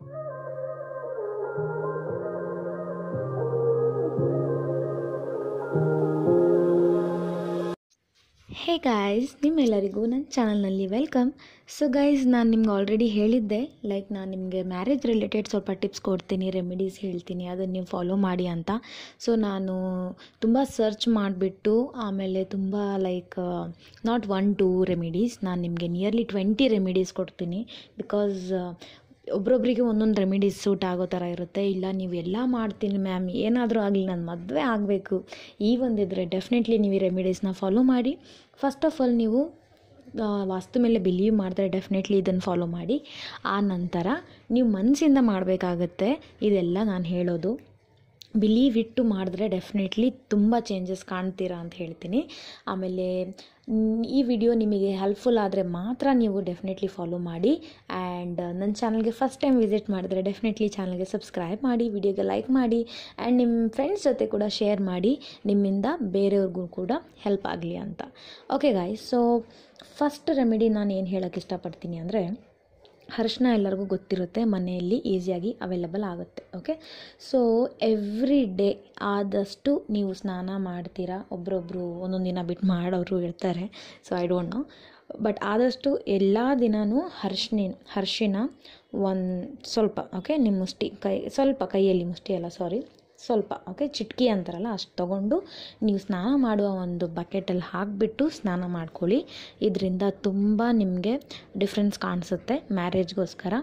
Hey guys ನಿಮ್ಮೆಲ್ಲರಿಗೂ ನನ್ನ ಚಾನಲ್ನಲ್ಲಿ ವೆಲ್ಕಮ್. ಸೊ ಗೈಸ್ ನಾನು ನಿಮ್ಗೆ ಆಲ್ರೆಡಿ ಹೇಳಿದ್ದೆ ಲೈಕ್ ನಾನು ನಿಮಗೆ ಮ್ಯಾರೇಜ್ ರಿಲೇಟೆಡ್ ಸ್ವಲ್ಪ ಟಿಪ್ಸ್ ಕೊಡ್ತೀನಿ ರೆಮಿಡೀಸ್ ಹೇಳ್ತೀನಿ, ಅದನ್ನು ನೀವು ಫಾಲೋ ಮಾಡಿ ಅಂತ. ಸೊ ನಾನು ತುಂಬ ಸರ್ಚ್ ಮಾಡಿಬಿಟ್ಟು, ಆಮೇಲೆ ತುಂಬ like not one two remedies ನಾನು ನಿಮಗೆ ನಿಯರ್ಲಿ ಟ್ವೆಂಟಿ ರೆಮಿಡೀಸ್ ಕೊಡ್ತೀನಿ. ಬಿಕಾಸ್ ಒಬ್ರೊಬ್ರಿಗೆ ಒಂದೊಂದು ರೆಮಿಡೀಸ್ ಸೂಟ್ ಆಗೋ ಥರ ಇರುತ್ತೆ. ಇಲ್ಲ, ನೀವು ಎಲ್ಲ ಮಾಡ್ತೀನಿ ಮ್ಯಾಮ್ ಏನಾದರೂ ಆಗಲಿ, ನಾನು ಮದುವೆ ಆಗಬೇಕು. ಈ ಒಂದಿದ್ರೆ ಡೆಫಿನೆಟ್ಲಿ ನೀವು ಈ ರೆಮಿಡೀಸ್ನ ಫಾಲೋ ಮಾಡಿ. ಫಸ್ಟ್ ಆಫ್ ಆಲ್ ನೀವು ವಾಸ್ತು ಮೇಲೆ ಬಿಲೀವ್ ಮಾಡಿದ್ರೆ ಡೆಫಿನೆಟ್ಲಿ ಇದನ್ನು ಫಾಲೋ ಮಾಡಿ. ಆ ನಂತರ ನೀವು ಮನಸ್ಸಿಂದ ಮಾಡಬೇಕಾಗತ್ತೆ. ಇದೆಲ್ಲ ನಾನು ಹೇಳೋದು. ಬಿಲೀವ್ ಇಟ್ಟು ಮಾಡಿದ್ರೆ ಡೆಫಿನೆಟ್ಲಿ ತುಂಬ ಚೇಂಜಸ್ ಕಾಣ್ತೀರಾ ಅಂತ ಹೇಳ್ತೀನಿ. ಆಮೇಲೆ ಈ ವಿಡಿಯೋ ನಿಮಗೆ ಹೆಲ್ಪ್ಫುಲ್ ಆದರೆ ಮಾತ್ರ ನೀವು ಡೆಫಿನೆಟ್ಲಿ ಫಾಲೋ ಮಾಡಿ ಆ್ಯಂಡ್ ನನ್ನ ಚಾನಲ್ಗೆ ಫಸ್ಟ್ ಟೈಮ್ ವಿಸಿಟ್ ಮಾಡಿದ್ರೆ ಡೆಫಿನೆಟ್ಲಿ ಚಾನಲ್ಗೆ ಸಬ್ಸ್ಕ್ರೈಬ್ ಮಾಡಿ ವಿಡಿಯೋಗೆ ಲೈಕ್ ಮಾಡಿ ಆ್ಯಂಡ್ ನಿಮ್ಮ ಫ್ರೆಂಡ್ಸ್ ಜೊತೆ ಕೂಡ ಶೇರ್ ಮಾಡಿ, ನಿಮ್ಮಿಂದ ಬೇರೆಯವ್ರಿಗೂ ಕೂಡ ಹೆಲ್ಪ್ ಆಗಲಿ ಅಂತ. Okay guy so first remedy ನಾನು ಏನು ಹೇಳೋಕ್ಕೆ ಇಷ್ಟಪಡ್ತೀನಿ ಅಂದರೆ ಅರಿಶಿನ ಎಲ್ಲರಿಗೂ ಗೊತ್ತಿರುತ್ತೆ, ಮನೆಯಲ್ಲಿ ಈಸಿಯಾಗಿ ಅವೈಲಬಲ್ ಆಗುತ್ತೆ ಓಕೆ ಸೊ ಎವ್ರಿ ಡೇ ಆದಷ್ಟು ನೀವು ಸ್ನಾನ ಮಾಡ್ತೀರಾ? ಒಬ್ಬರೊಬ್ಬರು ಒಂದೊಂದು ದಿನ ಬಿಟ್ಟು ಮಾಡೋರು ಇರ್ತಾರೆ so I don't know but ಆದಷ್ಟು ಎಲ್ಲ ದಿನವೂ ಹರ್ಷಿಣಿ ಹರ್ಷಿಣ ಒಂದು ಸ್ವಲ್ಪ ಓಕೆ ನಿಮ್ಮ ಮುಷ್ಟಿ, ಕೈ, ಸ್ವಲ್ಪ ಕೈಯಲ್ಲಿ ಮುಷ್ಟಿ ಅಲ್ಲ ಸಾರಿ ಸ್ವಲ್ಪ ಓಕೆ ಚಿಟ್ಕಿ ಅಂತಾರಲ್ಲ, ಅಷ್ಟು ತೊಗೊಂಡು ನೀವು ಸ್ನಾನ ಮಾಡುವ ಒಂದು ಬಕೆಟಲ್ಲಿ ಹಾಕಿಬಿಟ್ಟು ಸ್ನಾನ ಮಾಡ್ಕೊಳ್ಳಿ. ಇದರಿಂದ ತುಂಬ ನಿಮಗೆ ಡಿಫ್ರೆನ್ಸ್ ಕಾಣಿಸುತ್ತೆ ಮ್ಯಾರೇಜ್ಗೋಸ್ಕರ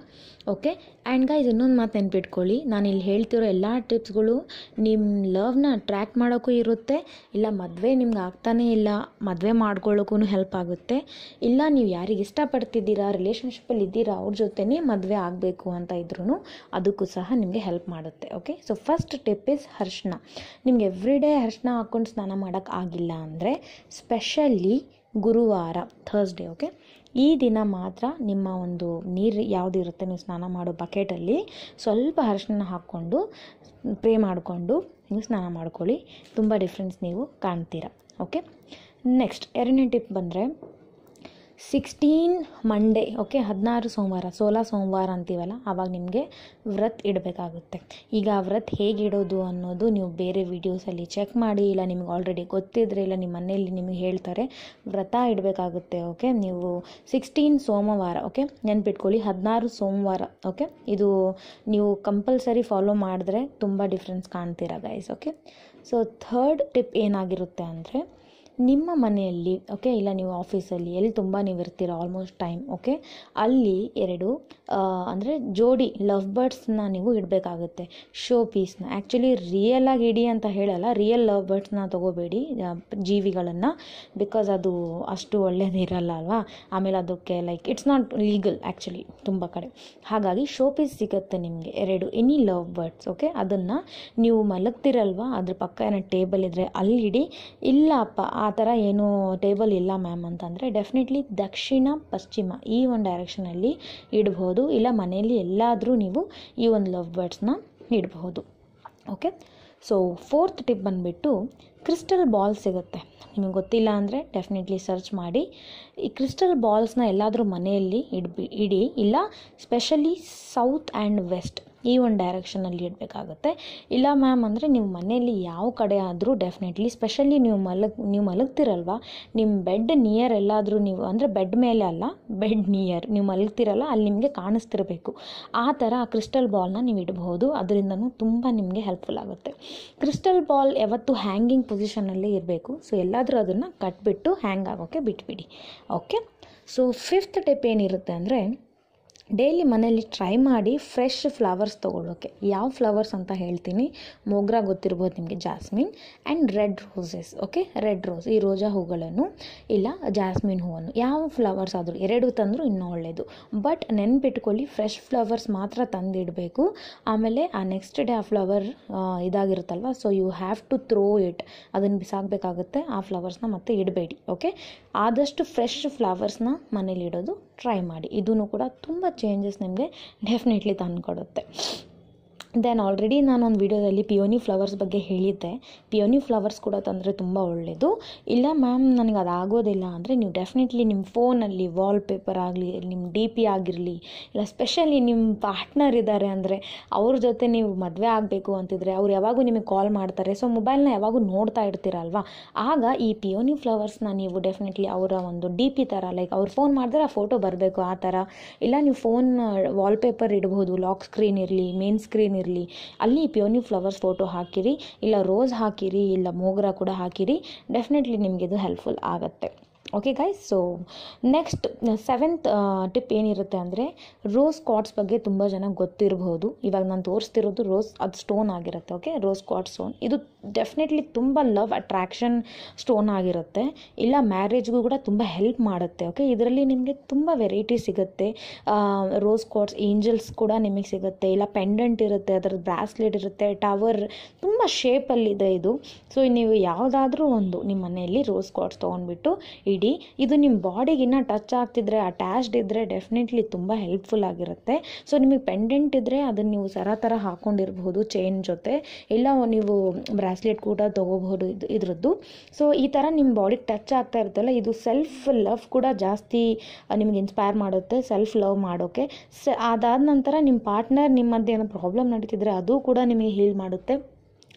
ಓಕೆ ಆ್ಯಂಡ್ ಗೈಸ್ ಇನ್ನೊಂದು ಮಾತು ನೆನ್ಪಿಟ್ಕೊಳ್ಳಿ ನಾನು ಇಲ್ಲಿ ಹೇಳ್ತಿರೋ ಎಲ್ಲ ಟಿಪ್ಸ್ಗಳು ನಿಮ್ಮ ಲವ್ನ ಟ್ರ್ಯಾಕ್ ಮಾಡೋಕ್ಕೂ ಇರುತ್ತೆ, ಇಲ್ಲ ಮದುವೆ ನಿಮ್ಗೆ ಆಗ್ತಾನೇ ಇಲ್ಲ, ಮದುವೆ ಮಾಡ್ಕೊಳ್ಳೋಕ್ಕೂ ಹೆಲ್ಪ್ ಆಗುತ್ತೆ. ಇಲ್ಲ ನೀವು ಯಾರಿಗೆ ಇಷ್ಟಪಡ್ತಿದ್ದೀರಾ ರಿಲೇಷನ್ಶಿಪ್ಪಲ್ಲಿ ಇದ್ದೀರಾ, ಅವ್ರ ಜೊತೆನೇ ಮದುವೆ ಆಗಬೇಕು ಅಂತ ಇದ್ರೂ ಅದಕ್ಕೂ ಸಹ ನಿಮಗೆ ಹೆಲ್ಪ್ ಮಾಡುತ್ತೆ okay so first tip is ಅರ್ಶಿನ ನಿಮ್ಗೆ ಎವ್ರಿ ಡೇ ಅರ್ಶಿನ ಹಾಕ್ಕೊಂಡು ಸ್ನಾನ ಮಾಡೋಕ್ಕಾಗಿಲ್ಲ ಅಂದರೆ ಸ್ಪೆಷಲಿ ಗುರುವಾರ ಥರ್ಸ್ಡೇ ಓಕೆ ಈ ದಿನ ಮಾತ್ರ ನಿಮ್ಮ ಒಂದು ನೀರು ಯಾವುದಿರುತ್ತೆ ನೀವು ಸ್ನಾನ ಮಾಡೋ ಬಕೆಟಲ್ಲಿ ಸ್ವಲ್ಪ ಅರಿಶಿನ ಹಾಕ್ಕೊಂಡು ಪ್ರೇ ಮಾಡಿಕೊಂಡು ನೀವು ಸ್ನಾನ ಮಾಡ್ಕೊಳ್ಳಿ. ತುಂಬ ಡಿಫ್ರೆನ್ಸ್ ನೀವು ಕಾಣ್ತೀರ. ಓಕೆ ನೆಕ್ಸ್ಟ್ ಎರಡನೇ ಟಿಪ್ ಬಂದರೆ ಸಿಕ್ಸ್ಟೀನ್ ಮಂಡೇ ಓಕೆ ಹದಿನಾರು ಸೋಮವಾರ, ಸೋಲ ಸೋಮವಾರ ಅಂತೀವಲ್ಲ ಆವಾಗ ನಿಮಗೆ ವ್ರತ್ ಇಡಬೇಕಾಗುತ್ತೆ. ಈಗ ಆ ವ್ರತ್ ಹೇಗೆ ಇಡೋದು ಅನ್ನೋದು ನೀವು ಬೇರೆ ವೀಡಿಯೋಸಲ್ಲಿ ಚೆಕ್ ಮಾಡಿ, ಇಲ್ಲ ನಿಮ್ಗೆ ಆಲ್ರೆಡಿ ಗೊತ್ತಿದ್ರೆ, ಇಲ್ಲ ನಿಮ್ಮ ಮನೆಯಲ್ಲಿ ನಿಮಗೆ ಹೇಳ್ತಾರೆ, ವ್ರತ ಇಡಬೇಕಾಗುತ್ತೆ ಓಕೆ ನೀವು ಸಿಕ್ಸ್ಟೀನ್ ಸೋಮವಾರ ಓಕೆ ನೆನ್ಪಿಟ್ಕೊಳ್ಳಿ, ಹದಿನಾರು ಸೋಮವಾರ ಓಕೆ ಇದು ನೀವು ಕಂಪಲ್ಸರಿ ಫಾಲೋ ಮಾಡಿದ್ರೆ ತುಂಬ difference ಕಾಣ್ತೀರಾ guys okay so third tip ಏನಾಗಿರುತ್ತೆ ಅಂದರೆ ನಿಮ್ಮ ಮನೆಯಲ್ಲಿ ಓಕೆ ಇಲ್ಲ ನೀವು ಆಫೀಸಲ್ಲಿ ಎಲ್ಲಿ ತುಂಬ ನೀವು ಇರ್ತೀರ ಆಲ್ಮೋಸ್ಟ್ ಟೈಮ್ ಓಕೆ ಅಲ್ಲಿ ಎರಡು ಅಂದರೆ ಜೋಡಿ ಲವ್ ಬರ್ಡ್ಸ್ನ ನೀವು ಇಡಬೇಕಾಗುತ್ತೆ. ಶೋ ಪೀಸ್ನ ಆ್ಯಕ್ಚುಲಿ ರಿಯಲ್ ಆಗಿ ಇಡಿ ಅಂತ ಹೇಳಲ್ಲ ರಿಯಲ್ ಲವ್ ಬರ್ಡ್ಸ್ನ ತೊಗೋಬೇಡಿ ಜೀವಿಗಳನ್ನು ಬಿಕಾಸ್ ಅದು ಅಷ್ಟು ಒಳ್ಳೇದಿರಲ್ಲ ಅಲ್ವಾ? ಆಮೇಲೆ ಅದಕ್ಕೆ like it's not legal actually ತುಂಬ ಕಡೆ. ಹಾಗಾಗಿ ಶೋ ಪೀಸ್ ಸಿಗುತ್ತೆ ನಿಮಗೆ. ಎರಡು ಎನಿ ಲವ್ ಬರ್ಡ್ಸ್ ಓಕೆ ಅದನ್ನು ನೀವು ಮಲಗ್ತಿರಲ್ವಾ? ಅದ್ರ ಪಕ್ಕ ಏನೋ ಟೇಬಲ್ ಇದ್ದರೆ ಅಲ್ಲಿ ಇಡಿ. ಇಲ್ಲಪ್ಪ ಆ ಥರ ಏನೂ ಟೇಬಲ್ ಇಲ್ಲ ಮ್ಯಾಮ್ ಅಂತಂದರೆ ಡೆಫಿನೆಟ್ಲಿ ದಕ್ಷಿಣ, ಪಶ್ಚಿಮ ಈ ಒಂದು ಡೈರೆಕ್ಷನಲ್ಲಿ ಇಡ್ಬೋದು. ಇಲ್ಲ, ಮನೆಯಲ್ಲಿ ಎಲ್ಲಾದರೂ ನೀವು ಈ ಒಂದು ಲವ್ ಬರ್ಡ್ಸ್ನ ಇಡಬಹುದು ಓಕೆ? ಸೊ, ಫೋರ್ತ್ ಟಿಪ್ ಬಂದುಬಿಟ್ಟು ಕ್ರಿಸ್ಟಲ್ ಬಾಲ್ ಸಿಗುತ್ತೆ. ನಿಮಗೆ ಗೊತ್ತಿಲ್ಲ ಅಂದರೆ ಡೆಫಿನೆಟ್ಲಿ ಸರ್ಚ್ ಮಾಡಿ. ಈ ಕ್ರಿಸ್ಟಲ್ ಬಾಲ್ಸ್ನ ಎಲ್ಲಾದರೂ ಮನೆಯಲ್ಲಿ ಇಡ್ಬಿ, ಇಡಿ. ಇಲ್ಲ, ಸ್ಪೆಷಲಿ ಸೌತ್ ಆ್ಯಂಡ್ ವೆಸ್ಟ್. ಈ ಒಂದು ಡೈರೆಕ್ಷನಲ್ಲಿ ಇಡಬೇಕಾಗುತ್ತೆ. ಇಲ್ಲ ಮ್ಯಾಮ್ ಅಂದರೆ ನೀವು ಮನೆಯಲ್ಲಿ ಯಾವ ಕಡೆ ಆದರೂ ಡೆಫಿನೆಟ್ಲಿ ಸ್ಪೆಷಲಿ ನೀವು ಮಲಗ್, ನೀವು ಮಲಗ್ತಿರಲ್ವ? ನಿಮ್ಮ ಬೆಡ್ ನಿಯರ್ ಎಲ್ಲಾದರೂ ನೀವು, ಅಂದರೆ ಬೆಡ್ ಮೇಲೆ ಅಲ್ಲ ಬೆಡ್ ನಿಯರ್ ನೀವು ಮಲಗ್ತಿರಲ್ಲ, ಅಲ್ಲಿ ನಿಮಗೆ ಕಾಣಿಸ್ತಿರಬೇಕು. ಆ ಥರ ಆ ಕ್ರಿಸ್ಟಲ್ ಬಾಲ್ನ ನೀವು ಇಡಬಹುದು. ಅದರಿಂದನೂ ತುಂಬ ನಿಮಗೆ ಹೆಲ್ಪ್ಫುಲ್ ಆಗುತ್ತೆ. ಕ್ರಿಸ್ಟಲ್ ಬಾಲ್ ಯಾವತ್ತು ಹ್ಯಾಂಗಿಂಗ್ ಪೊಸಿಷನಲ್ಲೇ ಇರಬೇಕು. ಸೊ ಎಲ್ಲಾದರೂ ಅದನ್ನು ಕಟ್ಬಿಟ್ಟು ಹ್ಯಾಂಗ್ ಆಗೋಕ್ಕೆ ಬಿಟ್ಬಿಡಿ. ಓಕೆ ಸೊ ಫಿಫ್ತ್ ಟಿಪ್ ಏನಿರುತ್ತೆ ಅಂದರೆ ಡೈಲಿ ಮನೇಲಿ ಟ್ರೈ ಮಾಡಿ ಫ್ರೆಶ್ ಫ್ಲವರ್ಸ್ ತೊಗೊಳ್ಳೋಕ್ಕೆ ಯಾವ ಫ್ಲವರ್ಸ್ ಅಂತ ಹೇಳ್ತೀನಿ? ಮೊಗ್ರಾ ಗೊತ್ತಿರ್ಬೋದು ನಿಮಗೆ, jasmine and red roses okay red rose ಈ ರೋಜಾ ಹೂಗಳನ್ನು, ಇಲ್ಲ ಜಾಸ್ಮಿನ್ ಹೂವನ್ನು. ಯಾವ ಫ್ಲವರ್ಸ್ ಆದರೂ, ಎರಡು ತಂದರೂ ಇನ್ನೂ ಒಳ್ಳೆಯದು ಬಟ್ ನೆನ್ಪಿಟ್ಕೊಳ್ಳಿ ಫ್ರೆಶ್ ಫ್ಲವರ್ಸ್ ಮಾತ್ರ ತಂದಿಡಬೇಕು. ಆಮೇಲೆ ಆ ನೆಕ್ಸ್ಟ್ ಡೇ ಆ flower ಇದಾಗಿರುತ್ತಲ್ವ? So you have to throw it ಅದನ್ನು ಬಿಸಾಕಬೇಕಾಗುತ್ತೆ, ಆ ಫ್ಲವರ್ಸ್ನ ಮತ್ತೆ ಇಡಬೇಡಿ ಓಕೆ ಆದಷ್ಟು ಫ್ರೆಶ್ ಫ್ಲವರ್ಸ್ನ ಮನೇಲಿ ಇಡೋದು ಟ್ರೈ ಮಾಡಿ. ಇದೂ ಕೂಡ ತುಂಬ ಚೇಂಜಸ್ ನಿಮಗೆ ಡೆಫಿನೆಟ್ಲಿ ತಂದುಕೊಡುತ್ತೆ. ದೆನ್ ಆಲ್ರೆಡಿ ಒಂದು ವಿಡಿಯೋದಲ್ಲಿ ಪಿಯೋನಿ ಫ್ಲವರ್ಸ್ ಬಗ್ಗೆ ಹೇಳಿದ್ದೆ. ಪಿಯೋನಿ ಫ್ಲವರ್ಸ್ ಕೂಡ ತಂದರೆ ತುಂಬ ಒಳ್ಳೆಯದು ಇಲ್ಲ ಮ್ಯಾಮ್ ನನಗೆ ಅದು ಆಗೋದಿಲ್ಲ ಅಂದರೆ ನೀವು ಡೆಫಿನೆಟ್ಲಿ ನಿಮ್ಮ ಫೋನಲ್ಲಿ ವಾಲ್ಪೇಪರ್ ಆಗಲಿ ನಿಮ್ಮ ಡಿ ಪಿ ಆಗಿರಲಿ, ಇಲ್ಲ ಸ್ಪೆಷಲಿ ನಿಮ್ಮ ಪಾರ್ಟ್ನರ್ ಇದ್ದಾರೆ ಅಂದರೆ ಅವ್ರ ಜೊತೆ ನೀವು ಮದುವೆ ಆಗಬೇಕು ಅಂತಿದ್ರೆ ಅವ್ರು ಯಾವಾಗೂ ನಿಮಗೆ ಕಾಲ್ ಮಾಡ್ತಾರೆ. ಸೊ ಮೊಬೈಲ್ನ ಯಾವಾಗೂ ನೋಡ್ತಾ ಇರ್ತೀರಲ್ವ? ಆಗ ಈ ಪಿಯೋನಿ ಫ್ಲವರ್ಸ್ನ ನೀವು ಡೆಫಿನೆಟ್ಲಿ ಅವರ ಒಂದು ಡಿ ಪಿ ಥರ ಲೈಕ್ ಅವ್ರು ಫೋನ್ ಮಾಡಿದ್ರೆ ಆ ಫೋಟೋ ಬರಬೇಕು ಆ ಥರ ಇಲ್ಲ ನೀವು ಫೋನ್ ವಾಲ್ಪೇಪರ್ ಇಡ್ಬೋದು ಲಾಕ್ ಸ್ಕ್ರೀನ್ ಇರಲಿ ಮೇನ್ ಸ್ಕ್ರೀನ್ ಇರಲಿ ಅಲ್ಲಿ ಪಿಯೋನಿ ಫ್ಲವರ್ಸ್ ಫೋಟೋ ಹಾಕಿರಿ, ಇಲ್ಲ ರೋಸ್ ಹಾಕಿರಿ, ಇಲ್ಲ ಮೋಗ್ರಾ ಕೂಡ ಹಾಕಿರಿ ಡೆಫಿನೆಟ್ಲಿ ನಿಮಗೆ ಇದು ಹೆಲ್ಪ್ಫುಲ್ ಆಗುತ್ತೆ. Okay guys so next seventh tip ಏನಿರುತ್ತೆ ಅಂದರೆ ರೋಸ್ ಕ್ವಾಟ್ಸ್ ಬಗ್ಗೆ ತುಂಬ ಜನ ಗೊತ್ತಿರಬಹುದು ಇವಾಗ ನಾನು ತೋರಿಸ್ತಿರೋದು ರೋಸ್ ಅದು ಸ್ಟೋನ್ ಆಗಿರುತ್ತೆ ಓಕೆ ರೋಸ್ ಕ್ವಾಟ್ ಸ್ಟೋನ್ ಇದು ಡೆಫಿನೆಟ್ಲಿ ತುಂಬ ಲವ್ ಅಟ್ರಾಕ್ಷನ್ ಸ್ಟೋನ್ ಆಗಿರುತ್ತೆ. ಇಲ್ಲ ಮ್ಯಾರೇಜ್ಗೂ ಕೂಡ ತುಂಬ ಹೆಲ್ಪ್ ಮಾಡುತ್ತೆ ಓಕೆ ಇದರಲ್ಲಿ ನಿಮಗೆ ತುಂಬ ವೆರೈಟಿ ಸಿಗುತ್ತೆ. ರೋಸ್ ಕ್ವಾಟ್ಸ್ ಏಂಜಲ್ಸ್ ಕೂಡ ನಿಮಗೆ ಸಿಗುತ್ತೆ. ಇಲ್ಲ ಪೆಂಡೆಂಟ್ ಇರುತ್ತೆ ಅದರ ಬ್ರಾಸ್ಲೆಟ್ ಇರುತ್ತೆ ಟವರ್ ತುಂಬ ಶೇಪಲ್ಲಿದೆ ಇದು. ಸೊ ನೀವು ಯಾವುದಾದ್ರೂ ಒಂದು ನಿಮ್ಮ ಮನೆಯಲ್ಲಿ ರೋಸ್ ಕ್ವಾಟ್ಸ್ ತೊಗೊಂಡ್ಬಿಟ್ಟು ಇಡಿ ಇದು ನಿಮ್ಮ ಬಾಡಿಗಿನ್ನ ಟಚ್ ಆಗ್ತಿದ್ರೆ, ಅಟ್ಯಾಚ್ಡ್ ಇದ್ದರೆ ಡೆಫಿನೆಟ್ಲಿ ತುಂಬ ಹೆಲ್ಪ್ಫುಲ್ ಆಗಿರುತ್ತೆ. ಸೊ, ನಿಮಗೆ ಪೆಂಡೆಂಟ್ ಇದ್ದರೆ ಅದನ್ನು ನೀವು ಸರ ಥರ ಹಾಕ್ಕೊಂಡಿರ್ಬೋದು ಚೈನ್ ಜೊತೆ. ಇಲ್ಲ, ನೀವು ಬ್ರಾಸ್ಲೆಟ್ ಕೂಡ ತೊಗೋಬಹುದು ಇದು, ಇದರದ್ದು. ಸೊ, ಈ ಥರ ನಿಮ್ಮ ಬಾಡಿಗೆ ಟಚ್ ಆಗ್ತಾ ಇರುತ್ತಲ್ಲ, ಇದು ಸೆಲ್ಫ್ ಲವ್ ಕೂಡ ಜಾಸ್ತಿ ನಿಮಗೆ ಇನ್ಸ್ಪೈರ್ ಮಾಡುತ್ತೆ, ಸೆಲ್ಫ್ ಲವ್ ಮಾಡೋಕ್ಕೆ ಸ, ಅದಾದ ನಂತರ ನಿಮ್ಮ ಪಾರ್ಟ್ನರ್ ನಿಮ್ಮ ಮಧ್ಯೆ ಏನೋ ಪ್ರಾಬ್ಲಮ್ ನಡೀತಿದ್ರೆ ಅದು ಕೂಡ ನಿಮಗೆ ಹೀಲ್ ಮಾಡುತ್ತೆ.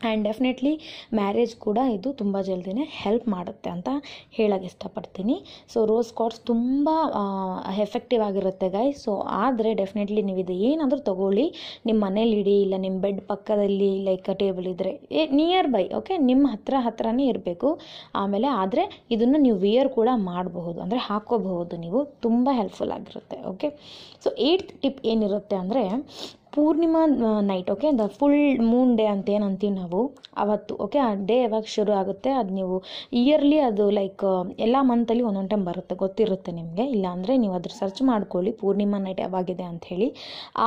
ಆ್ಯಂಡ್ ಡೆಫಿನೆಟ್ಲಿ ಮ್ಯಾರೇಜ್ ಕೂಡ ಇದು ತುಂಬ ಜಲ್ದಿನೇ ಹೆಲ್ಪ್ ಮಾಡುತ್ತೆ ಅಂತ ಹೇಳೋಕ್ಕೆ ಇಷ್ಟಪಡ್ತೀನಿ. ಸೊ ರೋಸ್ ಕಾಟ್ಸ್ ತುಂಬ ಎಫೆಕ್ಟಿವ್ ಆಗಿರುತ್ತೆ ಗೈ ಸೊ ಆದರೆ ಡೆಫಿನೆಟ್ಲಿ ನೀವು ಇದು ಏನಾದರೂ ತೊಗೊಳ್ಳಿ. ನಿಮ್ಮ ಮನೇಲಿ ಇಡಿ, ಇಲ್ಲ ನಿಮ್ಮ ಬೆಡ್ ಪಕ್ಕದಲ್ಲಿ ಲೈಕ್ ಟೇಬಲ್ ಇದ್ದರೆ ನಿಯರ್ ಬೈ ಓಕೆ ನಿಮ್ಮ ಹತ್ರ ಹತ್ರನೇ ಇರಬೇಕು. ಆಮೇಲೆ ಆದರೆ ಇದನ್ನು ನೀವು ವಿಯರ್ ಕೂಡ ಮಾಡಬಹುದು. ಅಂದರೆ ಹಾಕ್ಕೋಬಹುದು ನೀವು. ತುಂಬ ಹೆಲ್ಪ್ಫುಲ್ ಆಗಿರುತ್ತೆ ಓಕೆ ಸೊ ಏಯ್ಟ್ ಟಿಪ್ ಏನಿರುತ್ತೆ ಅಂದರೆ Purnima night okay the full moon day ಅಂತ ಏನು ಅಂತೀವಿ ನಾವು? ಅವತ್ತು ಓಕೆ ಆ ಡೇ ಯಾವಾಗ ಶುರು ಆಗುತ್ತೆ? ಅದು ನೀವು ಇಯರ್ಲಿ ಅದು ಲೈಕ್ ಎಲ್ಲ ಮಂತಲ್ಲಿ ಒಂದೊಂದು ಟೈಮ್ ಬರುತ್ತೆ. ಗೊತ್ತಿರುತ್ತೆ ನಿಮಗೆ? ಇಲ್ಲಾಂದರೆ ನೀವು ಅದ್ರ ಸರ್ಚ್ ಮಾಡ್ಕೊಳ್ಳಿ. ಪೂರ್ಣಿಮಾ ನೈಟ್ ಯಾವಾಗಿದೆ ಅಂತ ಹೇಳಿ.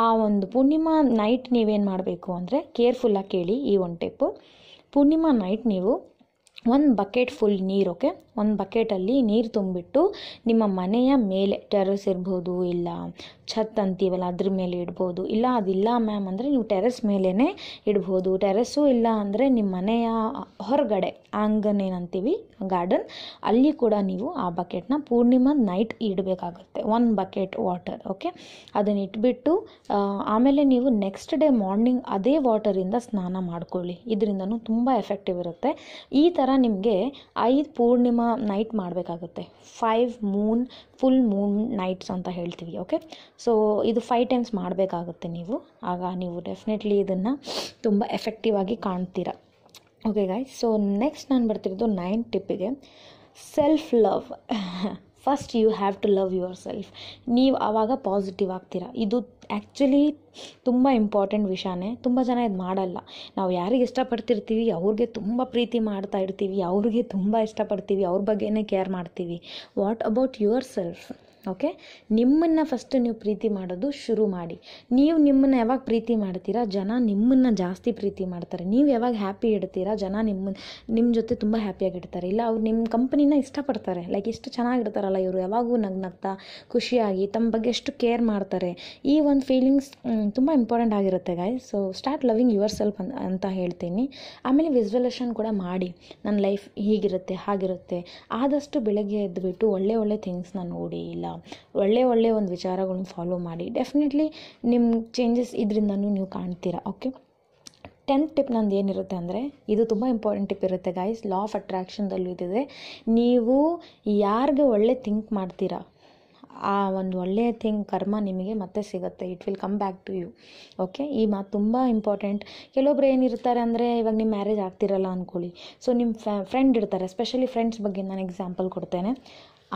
ಆ ಒಂದು ಪೂರ್ಣಿಮಾ ನೈಟ್ ನೀವೇನು ಮಾಡಬೇಕು ಅಂದರೆ ಕೇರ್ಫುಲ್ಲಾಗಿ ಕೇಳಿ ಈ ಒನ್ ಟೈಪು ಪೂರ್ಣಿಮಾ ನೈಟ್ ನೀವು ಒಂದು ಬಕೆಟ್ ಫುಲ್ ನೀರು ಓಕೆ ಒಂದು ಬಕೆಟಲ್ಲಿ ನೀರು ತುಂಬಿಟ್ಟು ನಿಮ್ಮ ಮನೆಯ ಮೇಲೆ ಟೆರೆಸ್ ಇರ್ಬೋದು, ಇಲ್ಲ ಛತ್ ಅಂತೀವಲ್ಲ ಅದ್ರ ಮೇಲೆ ಇಡ್ಬೋದು, ಇಲ್ಲ ಅದಿಲ್ಲ ಮ್ಯಾಮ್ ಅಂದರೆ ನೀವು ಟೆರೆಸ್ ಮೇಲೇ ಇಡ್ಬೋದು. ಟೆರೆಸ್ಸು ಇಲ್ಲ ಅಂದರೆ ನಿಮ್ಮ ಮನೆಯ ಹೊರಗಡೆ ಆಂಗನ್ ಏನಂತೀವಿ ಗಾರ್ಡನ್ ಅಲ್ಲಿ ಕೂಡ ನೀವು ಆ ಬಕೆಟ್ನ ಪೂರ್ಣಿಮಾ ನೈಟ್ ಇಡಬೇಕಾಗುತ್ತೆ. ಒನ್ ಬಕೆಟ್ ವಾಟರ್ ಓಕೆ ಅದನ್ನು ಇಟ್ಬಿಟ್ಟು ಆಮೇಲೆ ನೀವು ನೆಕ್ಸ್ಟ್ ಡೇ ಮಾರ್ನಿಂಗ್ ಅದೇ ವಾಟರಿಂದ ಸ್ನಾನ ಮಾಡ್ಕೊಳ್ಳಿ. ಇದರಿಂದನೂ ತುಂಬ ಎಫೆಕ್ಟಿವ್ ಇರುತ್ತೆ. ಈ ಥರ ನಿಮಗೆ ಐದು ಪೂರ್ಣಿಮಾ ನೈಟ್ ಮಾಡಬೇಕಾಗುತ್ತೆ. Five moon full moon nights ಅಂತ ಹೇಳ್ತೀವಿ ಓಕೆ ಸೊ ಇದು ಫೈವ್ ಟೈಮ್ಸ್ ಮಾಡಬೇಕಾಗುತ್ತೆ ನೀವು. ಆಗ ನೀವು ಡೆಫಿನೆಟ್ಲಿ ಇದನ್ನು ತುಂಬ ಎಫೆಕ್ಟಿವ್ ಆಗಿ ಕಾಣ್ತೀರಾ. ಓಕೆ ಗಾಯ್ಸ್ ಸೊ ನೆಕ್ಸ್ಟ್ ನಾನು ಬರ್ತಿರೋದು nine ಟಿಪ್ಪಿಗೆ self love first you have to love yourself ನೀವು ಆವಾಗ ಪಾಸಿಟಿವ್ ಆಗ್ತೀರಾ? ಇದು ಆ್ಯಕ್ಚುಲಿ ತುಂಬ ಇಂಪಾರ್ಟೆಂಟ್ ವಿಷಯನೇ ತುಂಬ ಜನ ಇದು ಮಾಡಲ್ಲ. ನಾವು ಯಾರಿಗೆ ಇಷ್ಟಪಡ್ತಿರ್ತೀವಿ, ಅವ್ರಿಗೆ ತುಂಬ ಪ್ರೀತಿ ಮಾಡ್ತಾ ಇರ್ತೀವಿ, ಅವ್ರಿಗೆ ತುಂಬ ಇಷ್ಟಪಡ್ತೀವಿ, ಅವ್ರ ಬಗ್ಗೆನೇ ಕೇರ್ ಮಾಡ್ತೀವಿ. What about yourself okay? ನಿಮ್ಮನ್ನು ಫಸ್ಟ್ ನೀವು ಪ್ರೀತಿ ಮಾಡೋದು ಶುರು ಮಾಡಿ. ನೀವು ನಿಮ್ಮನ್ನು ಯಾವಾಗ ಪ್ರೀತಿ ಮಾಡ್ತೀರಾ? ಜನ ನಿಮ್ಮನ್ನು ಜಾಸ್ತಿ ಪ್ರೀತಿ ಮಾಡ್ತಾರೆ. ನೀವು ಯಾವಾಗ ಹ್ಯಾಪಿ ಇಡ್ತೀರಾ? ಜನ ನಿಮ್ಮ ನಿಮ್ಮ ಜೊತೆ ತುಂಬ ಹ್ಯಾಪಿಯಾಗಿಡ್ತಾರೆ ಇಲ್ಲ, ಅವ್ರು ನಿಮ್ಮ ಕಂಪ್ನಿನ ಇಷ್ಟಪಡ್ತಾರೆ. ಲೈಕ್ ಎಷ್ಟು ಚೆನ್ನಾಗಿರ್ತಾರಲ್ಲ ಇವರು. ಯಾವಾಗೂ ನಗ್ನಗ್ತಾ, ಖುಷಿಯಾಗಿ, ತಮ್ಮ ಬಗ್ಗೆ ಎಷ್ಟು ಕೇರ್ ಮಾಡ್ತಾರೆ. ಈ ಒಂದು ಫೀಲಿಂಗ್ಸ್ ತುಂಬ ಇಂಪಾರ್ಟೆಂಟ್ ಆಗಿರುತ್ತೆ guy so start loving yourself ಅಂತ ಹೇಳ್ತೀನಿ. ಆಮೇಲೆ ವಿಸ್ವಲೇಷನ್ ಕೂಡ ಮಾಡಿ. ನನ್ನ ಲೈಫ್ ಹೀಗಿರುತ್ತೆ, ಹಾಗಿರುತ್ತೆ. ಆದಷ್ಟು ಬೆಳಗ್ಗೆ ಎದ್ದುಬಿಟ್ಟು ಒಳ್ಳೆ ಒಳ್ಳೆ ಥಿಂಗ್ಸ್ನ ನೋಡಿ. ಇಲ್ಲ ಒಳ್ಳೆ ಒಳ್ಳೆ ಒಂದು ವಿಚಾರಗಳನ್ನ ಫಾಲೋ ಮಾಡಿ. ಡೆಫಿನೆಟ್ಲಿ ನಿಮ್ಮ ಚೇಂಜಸ್ ಇದರಿಂದನೂ ನೀವು ಕಾಣ್ತೀರಾ ಓಕೆ ಟೆಂತ್ ಟಿಪ್ ನಂದು ಏನಿರುತ್ತೆ ಅಂದರೆ, ಇದು ತುಂಬ ಇಂಪಾರ್ಟೆಂಟ್ ಟಿಪ್ ಇರುತ್ತೆ ಗೈಸ್ ಲಾ ಆಫ್ ಅಟ್ರಾಕ್ಷನ್ದಲ್ಲೂ ಇದಿದೆ. ನೀವು ಯಾರಿಗೆ ಒಳ್ಳೆ ಥಿಂಕ್ ಮಾಡ್ತೀರಾ, ಆ ಒಂದು ಒಳ್ಳೆಯ ಥಿಂಗ್ ಕರ್ಮ ನಿಮಗೆ ಮತ್ತೆ ಸಿಗುತ್ತೆ. It will come back to you okay ಈ ಮಾತು ತುಂಬ ಇಂಪಾರ್ಟೆಂಟ್ ಕೆಲವೊಬ್ರು ಏನಿರ್ತಾರೆ ಅಂದರೆ, ಇವಾಗ ನಿಮ್ಮ ಮ್ಯಾರೇಜ್ ಆಗ್ತಿರಲ್ಲ ಅಂದ್ಕೊಳ್ಳಿ ಸೊ ನಿಮ್ಮ ಫ್ರೆಂಡ್ ಇರ್ತಾರೆ ಸ್ಪೆಷಲಿ ಫ್ರೆಂಡ್ಸ್ ಬಗ್ಗೆ ನಾನು ಎಕ್ಸಾಂಪಲ್ ಕೊಡ್ತೇನೆ.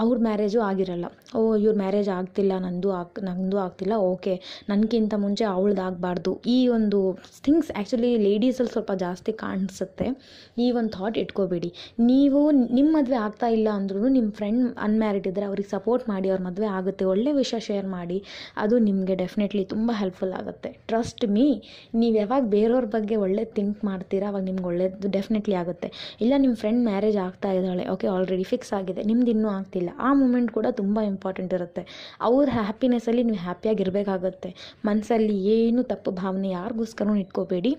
ಅವ್ರ ಮ್ಯಾರೇಜು ಆಗಿರಲ್ಲ. ಓ, ಇವ್ರ ಮ್ಯಾರೇಜ್ ಆಗ್ತಿಲ್ಲ, ನಂದು ಆಗ್, ನಂದು ಆಗ್ತಿಲ್ಲ, ಓಕೆ. ನನಗಿಂತ ಮುಂಚೆ ಅವಳ್ದು ಆಗಬಾರ್ದು. ಈ ಒಂದು ಥಿಂಗ್ಸ್ ಆ್ಯಕ್ಚುಲಿ ಲೇಡೀಸಲ್ಲಿ ಸ್ವಲ್ಪ ಜಾಸ್ತಿ ಕಾಣಿಸುತ್ತೆ. ಈ ಒಂದು ಥಾಟ್ ಇಟ್ಕೋಬೇಡಿ. ನೀವು ನಿಮ್ಮ ಮದುವೆ ಆಗ್ತಾ ಇಲ್ಲ ಅಂದ್ರೂ ನಿಮ್ಮ ಫ್ರೆಂಡ್ ಅನ್ಮ್ಯಾರಿಡ್ ಇದ್ದರೆ ಅವ್ರಿಗೆ ಸಪೋರ್ಟ್ ಮಾಡಿ, ಅವ್ರ ಮದುವೆ ಆಗುತ್ತೆ. ಒಳ್ಳೆ ವಿಷಯ ಶೇರ್ ಮಾಡಿ. ಅದು ನಿಮಗೆ ಡೆಫಿನೆಟ್ಲಿ ತುಂಬ ಹೆಲ್ಪ್ಫುಲ್ ಆಗುತ್ತೆ. ಟ್ರಸ್ಟ್ ಮೀ ನೀವು ಯಾವಾಗ ಬೇರೆಯವ್ರ ಬಗ್ಗೆ ಒಳ್ಳೆ ಥಿಂಕ್ ಮಾಡ್ತೀರಾ, ಅವಾಗ ನಿಮ್ಗೆ ಒಳ್ಳೇದು ಡೆಫಿನೆಟ್ಲಿ ಆಗುತ್ತೆ. ಇಲ್ಲ ನಿಮ್ಮ ಫ್ರೆಂಡ್ ಮ್ಯಾರೇಜ್ ಆಗ್ತಾ ಇದ್ದಾಳೆ, ಓಕೆ ಆಲ್ರೆಡಿ ಫಿಕ್ಸ್ ಆಗಿದೆ, ನಿಮ್ದು ಇನ್ನೂ ಆಗ್ತಿಲ್ಲ. ಗೊತ್ತಿಲ್ಲ ಆ ಮೂಮೆಂಟ್ ಕೂಡ ತುಂಬ ಇಂಪಾರ್ಟೆಂಟ್ ಇರುತ್ತೆ. ಅವ್ರ ಹ್ಯಾಪಿನೆಸ್ಸಲ್ಲಿ ನೀವು ಹ್ಯಾಪಿಯಾಗಿರಬೇಕಾಗತ್ತೆ ಮನಸ್ಸಲ್ಲಿ ಏನು ತಪ್ಪು ಭಾವನೆ ಯಾರಿಗೋಸ್ಕರನೂ ಇಟ್ಕೋಬೇಡಿ.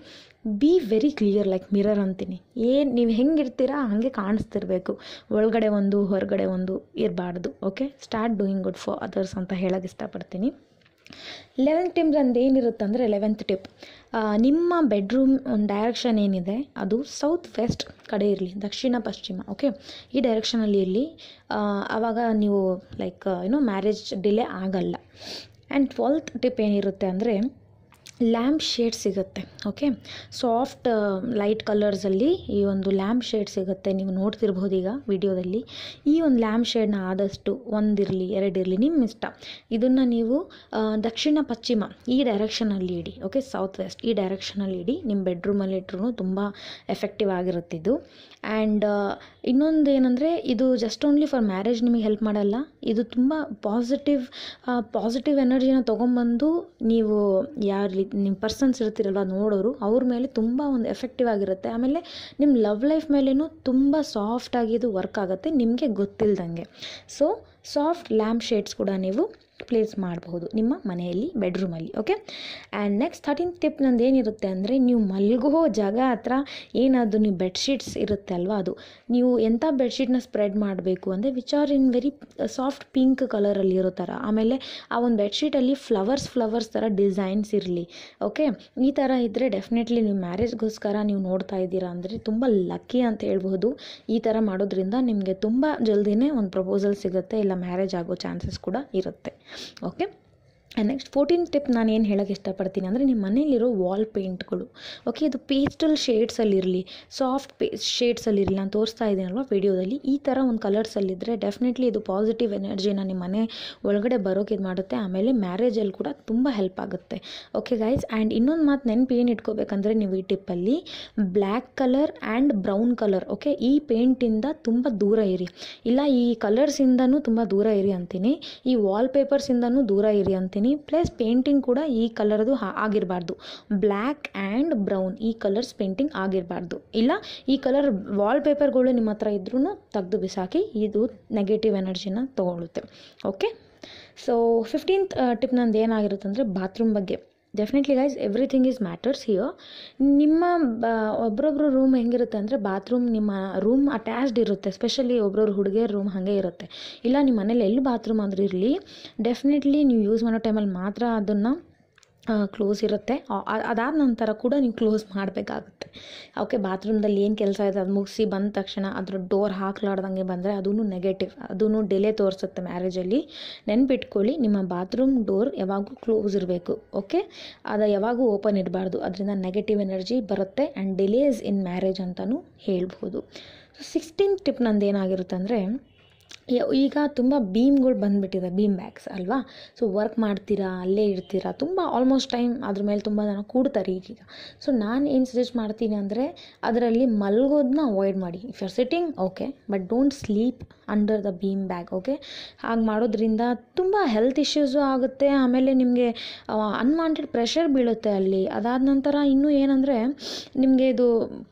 Be very clear like mirror ಅಂತೀನಿ. ಏನು ನೀವು ಹೆಂಗಿರ್ತೀರಾ ಹಾಗೆ ಕಾಣಿಸ್ತಿರ್ಬೇಕು. ಒಳಗಡೆ ಒಂದು, ಹೊರಗಡೆ ಒಂದು ಇರಬಾರ್ದು. Okay start doing good for others ಅಂತ ಹೇಳೋಕ್ಕೆ ಇಷ್ಟಪಡ್ತೀನಿ. ಲೆವೆಂತ್ ಟಿಪ್ ಅಂದು ಏನಿರುತ್ತೆ ಅಂದರೆ ಲೆವೆಂತ್ ಟಿಪ್ ನಿಮ್ಮ ಬೆಡ್ರೂಮ್ ಡೈರೆಕ್ಷನ್ ಏನಿದೆ, ಅದು ಸೌತ್ ವೆಸ್ಟ್ ಕಡೆ ಇರಲಿ, ದಕ್ಷಿಣ ಪಶ್ಚಿಮ ಓಕೆ ಈ ಡೈರೆಕ್ಷನಲ್ಲಿ ಇರಲಿ. ಆವಾಗ ನೀವು ಲೈಕ್ ಏನೋ ಮ್ಯಾರೇಜ್ ಡಿಲೇ ಆಗಲ್ಲ. ಆ್ಯಂಡ್ ಟ್ವೆಲ್ತ್ ಟಿಪ್ ಏನಿರುತ್ತೆ ಅಂದರೆ ಲ್ಯಾಂಪ್ ಶೇಡ್ ಸಿಗುತ್ತೆ, ಓಕೆ? ಸಾಫ್ಟ್ ಲೈಟ್ ಕಲರ್ಸಲ್ಲಿ ಈ ಒಂದು ಲ್ಯಾಂಪ್ ಶೇಡ್ ಸಿಗುತ್ತೆ. ನೀವು ನೋಡ್ತಿರ್ಬೋದು ಈಗ ವಿಡಿಯೋದಲ್ಲಿ. ಈ ಒಂದು ಲ್ಯಾಂಪ್ ಶೇಡ್ನ ಆದಷ್ಟು ಒಂದಿರಲಿ, ಎರಡಿರಲಿ ನಿಮ್ಮ ಇಷ್ಟ. ಇದನ್ನು ನೀವು ದಕ್ಷಿಣ, ಪಶ್ಚಿಮ ಈ ಡೈರೆಕ್ಷನಲ್ಲಿ ಇಡಿ, ಓಕೆ? ಸೌತ್ ವೆಸ್ಟ್ ಈ ಡೈರೆಕ್ಷನಲ್ಲಿ ಇಡಿ. ನಿಮ್ಮ ಬೆಡ್ರೂಮಲ್ಲಿ ಇಟ್ರೂ ತುಂಬ ಎಫೆಕ್ಟಿವ್ ಆಗಿರುತ್ತೆ ಇದು. ಆ್ಯಂಡ್ ಇನ್ನೊಂದು ಏನಂದರೆ ಇದು ಜಸ್ಟ್ ಓನ್ಲಿ ಫಾರ್ ಮ್ಯಾರೇಜ್ ನಿಮಗೆ ಹೆಲ್ಪ್ ಮಾಡಲ್ಲ. ಇದು ತುಂಬ ಪಾಸಿಟಿವ್ ಪಾಸಿಟಿವ್ ಎನರ್ಜಿನ ತೊಗೊಂಬಂದು ನೀವು ಯಾರು ನಿಮ್ಮ ಪರ್ಸನ್ಸ್ ಇರ್ತಿರಲ್ವ ನೋಡೋರು, ಅವ್ರ ಮೇಲೆ ತುಂಬ ಒಂದು ಎಫೆಕ್ಟಿವ್ ಆಗಿರುತ್ತೆ. ಆಮೇಲೆ ನಿಮ್ಮ ಲವ್ ಲೈಫ್ ಮೇಲೇನೂ ತುಂಬ ಸಾಫ್ಟಾಗಿ ಇದು ವರ್ಕ್ ಆಗುತ್ತೆ, ನಿಮಗೆ ಗೊತ್ತಿಲ್ಲದಂಗೆ ಸೊ ಸಾಫ್ಟ್ ಲ್ಯಾಂಪ್ ಶೇಡ್ಸ್ ಕೂಡ ನೀವು ಪ್ಲೇಸ್ ಮಾಡಬಹುದು ನಿಮ್ಮ ಮನೆಯಲ್ಲಿ ಬೆಡ್ರೂಮಲ್ಲಿ okay and next thirteen tip ನಂದು ಏನಿರುತ್ತೆ ಅಂದರೆ, ನೀವು ಮಲಗೋ ಜಾಗ ಹತ್ರ ಏನಾದರೂ ನೀವು ಬೆಡ್ಶೀಟ್ಸ್ ಇರುತ್ತೆ ಅಲ್ವಾ ಅದು. ನೀವು ಎಂಥ ಬೆಡ್ಶೀಟ್ನ ಸ್ಪ್ರೆಡ್ ಮಾಡಬೇಕು ಅಂದರೆ which are in very soft pink ಕಲರಲ್ಲಿ ಇರೋ ಥರ ಆಮೇಲೆ ಆ ಒಂದು ಬೆಡ್ಶೀಟಲ್ಲಿ ಫ್ಲವರ್ಸ್ ಫ್ಲವರ್ಸ್ ಥರ ಡಿಸೈನ್ಸ್ ಇರಲಿ ಓಕೆ ಈ ಥರ ಇದ್ದರೆ ಡೆಫಿನೆಟ್ಲಿ ನೀವು ಮ್ಯಾರೇಜ್ಗೋಸ್ಕರ ನೀವು ನೋಡ್ತಾ ಇದ್ದೀರಾ ಅಂದರೆ, ತುಂಬ ಲಕ್ಕಿ ಅಂತ ಹೇಳ್ಬೋದು ಈ ಥರ ಮಾಡೋದ್ರಿಂದ ನಿಮಗೆ ತುಂಬ ಜಲ್ದಿನೇ ಒಂದು ಪ್ರಪೋಸಲ್ ಸಿಗುತ್ತೆ, ಇಲ್ಲ ಮ್ಯಾರೇಜ್ ಆಗೋ ಚಾನ್ಸಸ್ ಕೂಡ ಇರುತ್ತೆ. ಓಕೆ ನೆಕ್ಸ್ಟ್ ಫೋರ್ಟೀನ್ ಟಿಪ್ ನಾನು ಏನು ಹೇಳೋಕ್ಕೆ ಇಷ್ಟಪಡ್ತೀನಿ ಅಂದರೆ ನಿಮ್ಮ ಮನೇಲಿರೋ ವಾಲ್ ಪೇಂಟ್ಗಳು ಓಕೆ ಇದು ಪೇಸ್ಟಲ್ ಶೇಡ್ಸಲ್ಲಿರಲಿ ಸಾಫ್ಟ್ ಪೇ ಶೇಡ್ಸಲ್ಲಿರಲಿ ನಾನು ತೋರಿಸ್ತಾ ಇದ್ದೀನಲ್ವ ವಿಡಿಯೋದಲ್ಲಿ, ಈ ಥರ ಒಂದು ಕಲರ್ಸಲ್ಲಿದ್ದರೆ ಡೆಫಿನೆಟ್ಲಿ ಇದು ಪಾಸಿಟಿವ್ ಎನರ್ಜಿನ ನಿಮ್ಮ ಮನೆ ಒಳಗಡೆ ಬರೋಕೆ ಇದು ಮಾಡುತ್ತೆ, ಆಮೇಲೆ ಮ್ಯಾರೇಜಲ್ಲಿ ಕೂಡ ತುಂಬ ಹೆಲ್ಪ್ ಆಗುತ್ತೆ. ಓಕೆ ಗೈಸ್ ಆ್ಯಂಡ್ ಇನ್ನೊಂದು ಮಾತು ನೆನಪು ಏನು ಇಟ್ಕೋಬೇಕಂದ್ರೆ ನೀವು ಈ ಟಿಪ್ಪಲ್ಲಿ black colour and brown colour okay ಈ ಪೇಂಟಿಂದ ತುಂಬ ದೂರ ಇರಿ. ಇಲ್ಲ, ಈ ಕಲರ್ಸಿಂದನೂ ತುಂಬ ದೂರ ಇರಿ ಅಂತೀನಿ, ಈ ವಾಲ್ ಪೇಪರ್ಸಿಂದನೂ ದೂರ ಇರಿ ಅಂತೀನಿ ಪ್ಲಸ್ ಪೇಂಟಿಂಗ್ ಕೂಡ ಈ ಕಲರ್ದು ಆಗಿರಬಾರ್ದು. ಬ್ಲ್ಯಾಕ್ ಆ್ಯಂಡ್ ಬ್ರೌನ್ ಈ ಕಲರ್ಸ್ ಪೇಂಟಿಂಗ್ ಆಗಿರಬಾರ್ದು. ಇಲ್ಲ, ಈ ಕಲರ್ ವಾಲ್ ಪೇಪರ್ಗಳು ನಿಮ್ಮ ಹತ್ರ ಇದ್ರೂ ತೆಗೆದು ಬಿಸಾಕಿ ಇದು ನೆಗೆಟಿವ್ ಎನರ್ಜಿನ ತೊಗೊಳುತ್ತೆ. ಓಕೆ ಸೊ ಫಿಫ್ಟೀನ್ತ್ ಟಿಪ್ ನಂದು ಏನಾಗಿರುತ್ತೆ ಅಂದರೆ ಬಾತ್ರೂಮ್ ಬಗ್ಗೆ. Definitely guys everything is matters here ನಿಮ್ಮ ಬ ರೂಮ್ ಹೆಂಗಿರುತ್ತೆ ಅಂದರೆ ಬಾತ್ರೂಮ್ ನಿಮ್ಮ ರೂಮ್ ಅಟ್ಯಾಚ್ಡ್ ಇರುತ್ತೆ. ಸ್ಪೆಷಲಿ ಒಬ್ರೊಬ್ರು ಹುಡುಗಿಯರ ರೂಮ್ ಹಾಗೆ ಇರುತ್ತೆ. ಇಲ್ಲ ನಿಮ್ಮ ಮನೇಲಿ ಎಲ್ಲಿ ಬಾತ್ರೂಮ್ ಆದರೂ ಇರಲಿ ಡೆಫಿನೆಟ್ಲಿ ನೀವು ಯೂಸ್ ಮಾಡೋ ಟೈಮಲ್ಲಿ ಮಾತ್ರ ಅದನ್ನು ಕ್ಲೋಸ್ ಇರುತ್ತೆ. ಅದಾದ ನಂತರ ಕೂಡ ನೀವು ಕ್ಲೋಸ್ ಮಾಡಬೇಕಾಗುತ್ತೆ. ಓಕೆ ಬಾತ್ರೂಮ್ದಲ್ಲಿ ಏನು ಕೆಲಸ ಇದೆ, ಅದು ಮುಗಿಸಿ ಬಂದ ತಕ್ಷಣ ಅದ್ರ ಡೋರ್ ಹಾಕ್ಲಾರ್ದಂಗೆ ಬಂದರೆ ಅದೂ ನೆಗೆಟಿವ್ ಅದೂ ಡಿಲೇ ತೋರಿಸುತ್ತೆ ಮ್ಯಾರೇಜಲ್ಲಿ ನೆನ್ಪಿಟ್ಕೊಳ್ಳಿ, ನಿಮ್ಮ ಬಾತ್ರೂಮ್ ಡೋರ್ ಯಾವಾಗೂ ಕ್ಲೋಸ್ ಇರಬೇಕು. ಓಕೆ ಅದು ಯಾವಾಗೂ ಓಪನ್ ಇರಬಾರ್ದು. ಅದರಿಂದ ನೆಗೆಟಿವ್ ಎನರ್ಜಿ ಬರುತ್ತೆ ಆ್ಯಂಡ್ ಡಿಲೇಸ್ ಇನ್ ಮ್ಯಾರೇಜ್ ಅಂತಲೂ ಹೇಳ್ಬೋದು. ಸೊ ಸಿಕ್ಸ್ಟೀನ್ ಟಿಪ್ ನಂದು ಏನಾಗಿರುತ್ತೆ ಅಂದರೆ ಈಗ ತುಂಬ ಬೀಮ್ಗಳು ಬಂದುಬಿಟ್ಟಿದೆ, ಬೀಮ್ ಬ್ಯಾಗ್ಸ್ ಅಲ್ವಾ? ಸೊ ವರ್ಕ್ ಮಾಡ್ತೀರಾ, ಅಲ್ಲೇ ಇರ್ತೀರಾ? ತುಂಬ ಆಲ್ಮೋಸ್ಟ್ ಟೈಮ್ ಅದ್ರ ಮೇಲೆ ತುಂಬ ಜನ ಕೂಡ್ತಾರೆ ಈಗೀಗ. ಸೊ ನಾನು ಏನು ಸಜೆಸ್ಟ್ ಮಾಡ್ತೀನಿ ಅಂದರೆ, ಅದರಲ್ಲಿ ಮಲ್ಗೋದನ್ನ ಅವಾಯ್ಡ್ ಮಾಡಿ. If you're sitting okay but don't sleep under the beam bag okay ಹಾಗೆ ಮಾಡೋದ್ರಿಂದ ತುಂಬ ಹೆಲ್ತ್ ಇಶ್ಯೂಸು ಆಗುತ್ತೆ. ಆಮೇಲೆ ನಿಮಗೆ ಅನ್ವಾಂಟೆಡ್ ಪ್ರೆಷರ್ ಬೀಳುತ್ತೆ ಅಲ್ಲಿ. ಅದಾದ ನಂತರ ಇನ್ನೂ ಏನಂದರೆ, ನಿಮಗೆ ಇದು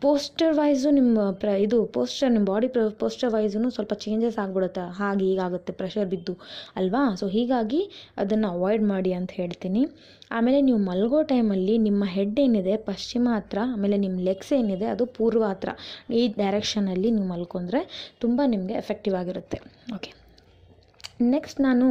ಪೋಸ್ಟರ್ ವೈಸು ನಿಮ್ಮ ಪ್ರ, ಇದು ಪೋಸ್ಟರ್ ನಿಮ್ಮ ಬಾಡಿ ಪೋಸ್ಟರ್ ವೈಸೂ ಸ್ವಲ್ಪ ಚೇಂಜಸ್ ಆಗಿಬಿಡುತ್ತೆ. ಹಾಗೆ ಹೀಗಾಗುತ್ತೆ ಪ್ರೆಷರ್ ಬಿದ್ದು ಅಲ್ವಾ ಸೊ ಹೀಗಾಗಿ ಅದನ್ನು ಅವಾಯ್ಡ್ ಮಾಡಿ ಅಂತ ಹೇಳ್ತೀನಿ ಆಮೇಲೆ ನೀವು ಮಲಗೋ ಟೈಮಲ್ಲಿ ನಿಮ್ಮ ಹೆಡ್ ಏನಿದೆ ಪಶ್ಚಿಮ ಹತ್ರ ಆಮೇಲೆ ನಿಮ್ಮ ಲೆಗ್ಸ್ ಏನಿದೆ ಅದು ಪೂರ್ವ ಹತ್ರ ಈ ಡೈರೆಕ್ಷನಲ್ಲಿ ನೀವು ಮಲ್ಕೊಂಡ್ರೆ ತುಂಬ ನಿಮಗೆ ಎಫೆಕ್ಟಿವ್ ಆಗಿರುತ್ತೆ ಓಕೆ ನೆಕ್ಸ್ಟ್ ನಾನು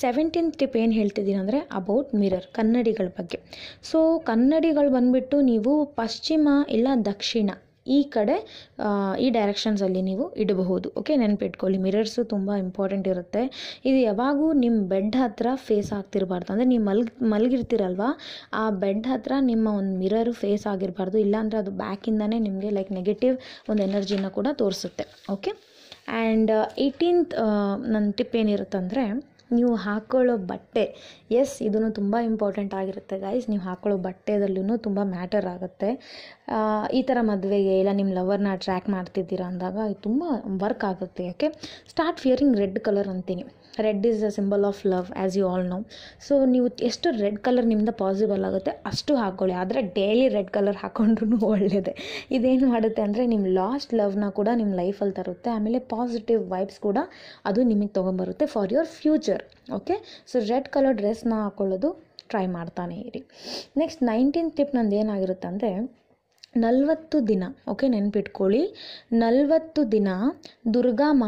ಸೆವೆಂಟೀನ್ ಟಿಪ್ ಏನು ಹೇಳ್ತಿದ್ದೀನಿ ಅಂದರೆ ಅಬೌಟ್ ಮಿರರ್ ಕನ್ನಡಿಗಳ ಬಗ್ಗೆ ಸೊ ಕನ್ನಡಿಗಳು ಬಂದುಬಿಟ್ಟು ನೀವು ಪಶ್ಚಿಮ ಇಲ್ಲ ದಕ್ಷಿಣ ಈ ಕಡೆ ಈ ಡೈರೆಕ್ಷನ್ಸಲ್ಲಿ ನೀವು ಇಡಬಹುದು. ಓಕೆ ನೆನಪಿಟ್ಕೊಳ್ಳಿ ಮಿರರ್ಸು ತುಂಬ ಇಂಪಾರ್ಟೆಂಟ್ ಇರುತ್ತೆ. ಇದು ಯಾವಾಗೂ ನಿಮ್ಮ ಬೆಡ್ ಹತ್ತಿರ ಫೇಸ್ ಆಗ್ತಿರಬಾರ್ದು. ಅಂದರೆ ನೀವು ಮಲ್ ಮಲಗಿರ್ತೀರಲ್ವ, ಆ ಬೆಡ್ ಹತ್ತಿರ ನಿಮ್ಮ ಒಂದು ಮಿರರು ಫೇಸ್ ಆಗಿರಬಾರ್ದು. ಇಲ್ಲಾಂದರೆ ಅದು ಬ್ಯಾಕಿಂದನೇ ನಿಮಗೆ ಲೈಕ್ ನೆಗೆಟಿವ್ ಒಂದು ಎನರ್ಜಿನ ಕೂಡ ತೋರಿಸುತ್ತೆ. ಓಕೆ ಆ್ಯಂಡ್ ಏಯ್ಟೀನ್ತ್ ನನ್ನ ಟಿಪ್ ಏನಿರುತ್ತಂದರೆ ನೀವು ಹಾಕ್ಕೊಳ್ಳೋ ಬಟ್ಟೆ ಎಸ್ ಇದೂ ತುಂಬ ಇಂಪಾರ್ಟೆಂಟ್ ಆಗಿರುತ್ತೆ ಗೈಸ್ ನೀವು ಹಾಕ್ಕೊಳ್ಳೋ ಬಟ್ಟೆದಲ್ಲೂ ತುಂಬ ಮ್ಯಾಟರ್ ಆಗುತ್ತೆ. ಈ ಥರ ಮದುವೆಗೆ ಇಲ್ಲ ನಿಮ್ಮ ಲವರ್ನ ಟ್ರ್ಯಾಕ್ ಮಾಡ್ತಿದ್ದೀರಾ ಅಂದಾಗ ಇದು ತುಂಬ ವರ್ಕ್ ಆಗುತ್ತೆ. ಯಾಕೆ? ಸ್ಟಾರ್ಟ್ ಫಿಯರಿಂಗ್ ರೆಡ್ ಕಲರ್ ಅಂತೀನಿ. Red is a symbol of love as you all know so ನೀವು ಎಷ್ಟು ರೆಡ್ ಕಲರ್ ನಿಮ್ದ ಪಾಸಿಬಲ್ ಆಗುತ್ತೆ, ಅಷ್ಟು ಹಾಕ್ಕೊಳ್ಳಿ ಆದರೆ ಡೈಲಿ ರೆಡ್ ಕಲರ್ ಹಾಕ್ಕೊಂಡ್ರೂ ಒಳ್ಳೆಯದೆ ಇದೇನು ಮಾಡುತ್ತೆ ಅಂದರೆ ನಿಮ್ಮ ಲಾಸ್ಟ್ ಲವ್ನ ಕೂಡ ನಿಮ್ಮ ಲೈಫಲ್ಲಿ ತರುತ್ತೆ. ಆಮೇಲೆ ಪಾಸಿಟಿವ್ ವೈಬ್ಸ್ ಕೂಡ ಅದು ನಿಮಗೆ ತೊಗೊಂಬರುತ್ತೆ for your future okay so red colour ಡ್ರೆಸ್ನ ಹಾಕೊಳ್ಳೋದು ಟ್ರೈ ಮಾಡ್ತಾನೆ ಇರಿ. ನೆಕ್ಸ್ಟ್ ನೈನ್ಟೀನ್ ಟಿಪ್ ನಂದು ಏನಾಗಿರುತ್ತೆ ಅಂದರೆ ನಲವತ್ತು ದಿನ ಓಕೆ ನೆನ್ಪಿಟ್ಕೊಳ್ಳಿ. ನಲವತ್ತು ದಿನ ದುರ್ಗಾಮ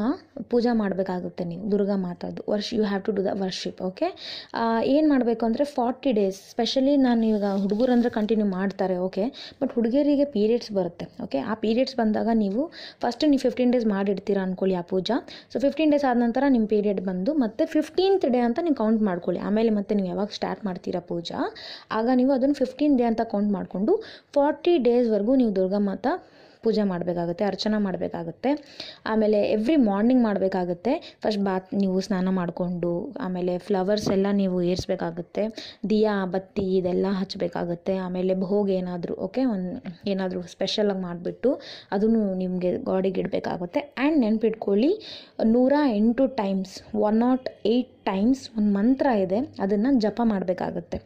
ಪೂಜೆ ಮಾಡಬೇಕಾಗುತ್ತೆ ನೀವು, ದುರ್ಗಾ ಮಾತಾದು ವರ್ಷ you have to do the worship okay ಏನು ಮಾಡಬೇಕು ಅಂದರೆ ಫಾರ್ಟಿ ಡೇಸ್ ಸ್ಪೆಷಲಿ ನಾನು ಈಗ ಹುಡುಗರು ಅಂದರೆ ಕಂಟಿನ್ಯೂ ಮಾಡ್ತಾರೆ ಓಕೆ ಬಟ್ ಹುಡುಗಿಯರಿಗೆ ಪೀರಿಯಡ್ಸ್ ಬರುತ್ತೆ ಓಕೆ ಆ ಪೀರಿಯಡ್ಸ್ ಬಂದಾಗ ನೀವು ಫಸ್ಟ್ ನೀವು ಫಿಫ್ಟೀನ್ ಡೇಸ್ ಮಾಡಿಡ್ತೀರಾ ಅಂದ್ಕೊಳ್ಳಿ ಆ ಪೂಜಾ. ಸೊ ಫಿಫ್ಟೀನ್ ಡೇಸ್ ಆದ ನಂತರ ನಿಮ್ಮ ಪೀರಿಯಡ್ ಬಂದು ಮತ್ತೆ ಫಿಫ್ಟೀನ್ತ್ ಡೇ ಅಂತ ನೀವು ಕೌಂಟ್ ಮಾಡ್ಕೊಳ್ಳಿ. ಆಮೇಲೆ ಮತ್ತೆ ನೀವು ಯಾವಾಗ ಸ್ಟಾರ್ಟ್ ಮಾಡ್ತೀರಾ ಪೂಜಾ. ಆಗ ನೀವು ಅದನ್ನು ಫಿಫ್ಟೀನ್ ಡೇ ಅಂತ ಕೌಂಟ್ ಮಾಡಿಕೊಂಡು ಫಾರ್ಟಿ ಡೇಸ್ವರೆಗೂ ನೀವು ದುರ್ಗಾ ಮಾತಾ ಪೂಜೆ ಮಾಡಬೇಕಾಗುತ್ತೆ, ಅರ್ಚನೆ ಮಾಡಬೇಕಾಗುತ್ತೆ. ಆಮೇಲೆ ಎವ್ರಿ ಮಾರ್ನಿಂಗ್ ಮಾಡಬೇಕಾಗುತ್ತೆ. ಫಸ್ಟ್ ಬಾತ್ ನೀವು ಸ್ನಾನ ಮಾಡಿಕೊಂಡು, ಆಮೇಲೆ ಫ್ಲವರ್ಸ್ ಎಲ್ಲ ನೀವು ಏರಿಸ್ಬೇಕಾಗುತ್ತೆ. ದಿಯಾ, ಬತ್ತಿ ಇದೆಲ್ಲ ಹಚ್ಚಬೇಕಾಗುತ್ತೆ ಆಮೇಲೆ ಭೋಗ ಏನಾದರೂ ಓಕೆ ಒಂದು ಏನಾದರೂ ಸ್ಪೆಷಲಾಗಿ ಮಾಡಿಬಿಟ್ಟು ಅದನ್ನು ನಿಮಗೆ ಗಾಡಿಗೆ ಇಡಬೇಕಾಗುತ್ತೆ. ಆ್ಯಂಡ್ ನೆನಪಿಟ್ಕೊಳ್ಳಿ, ನೂರ ಎಂಟು times one nought eight times ಒಂದು ಮಂತ್ರ ಇದೆ, ಅದನ್ನು ಜಪ ಮಾಡಬೇಕಾಗುತ್ತೆ.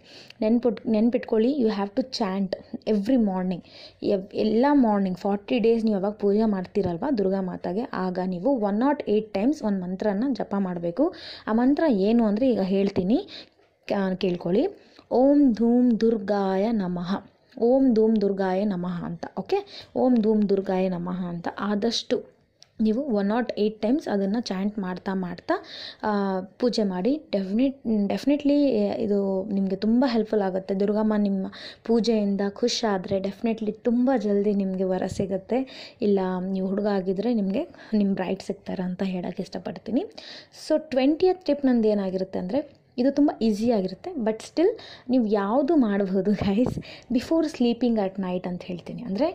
ನೆನ್ಪಿಟ್, ನೆನ್ಪಿಟ್ಕೊಳ್ಳಿ you have to chant every morning ಎವ್, ಎಲ್ಲ ಮಾರ್ನಿಂಗ್ ಫಾರ್ಟಿ ಡೇಸ್ ನೀವು ಯಾವಾಗ ಪೂಜೆ ಮಾಡ್ತೀರಲ್ವ, ದುರ್ಗಾ ಮಾತಾಗೆ, ಆಗ ನೀವು ಒನ್ ನಾಟ್ ಏಯ್ಟ್ ಟೈಮ್ಸ್ ಒಂದು ಮಂತ್ರನ ಜಪ ಮಾಡಬೇಕು. ಆ ಮಂತ್ರ ಏನು ಅಂದರೆ ಈಗ ಹೇಳ್ತೀನಿ ಕೇಳ್ಕೊಳ್ಳಿ. ಓಂ ಧೂಮ್ ದುರ್ಗಾಯ ನಮಃ. ಓಂ ಧೂಮ್ ದುರ್ಗಾಯ ನಮಃ ಅಂತ ಓಕೆ ಓಂ ಧೂಮ್ ದುರ್ಗಾಯ ನಮಃ ಅಂತ, ಆದಷ್ಟು ನೀವು ಒನ್ ನಾಟ್ ಏಯ್ಟ್ ಟೈಮ್ಸ್ ಅದನ್ನು ಚಾಂಟ್ ಮಾಡ್ತಾ ಮಾಡ್ತಾ ಪೂಜೆ ಮಾಡಿ. ಡೆಫಿನೆಟ್ ಡೆಫಿನೆಟ್ಲಿ ಇದು ನಿಮಗೆ ತುಂಬ ಹೆಲ್ಪ್ಫುಲ್ ಆಗುತ್ತೆ. ದುರ್ಗಮ್ಮ ನಿಮ್ಮ ಪೂಜೆಯಿಂದ ಖುಷಾದರೆ ಡೆಫಿನೆಟ್ಲಿ ತುಂಬ ಜಲ್ದಿ ನಿಮಗೆ ವರ ಸಿಗುತ್ತೆ. ಇಲ್ಲ, ನೀವು ಹುಡುಗ ಆಗಿದ್ದರೆ ನಿಮಗೆ ನಿಮ್ಮ ಬ್ರೈಟ್ ಸಿಗ್ತಾರೆ ಅಂತ ಹೇಳೋಕ್ಕೆ ಇಷ್ಟಪಡ್ತೀನಿ. ಸೊ ಟ್ವೆಂಟಿಯತ್ ಟ್ರಿಪ್ ನಂದು ಏನಾಗಿರುತ್ತೆ ಅಂದರೆ, ಇದು ತುಂಬ ಈಸಿ ಆಗಿರುತ್ತೆ. ಬಟ್ ಸ್ಟಿಲ್ ನೀವು ಯಾವುದು ಮಾಡಬಹುದು guys before sleeping at night ಅಂತ ಹೇಳ್ತೀನಿ. ಅಂದರೆ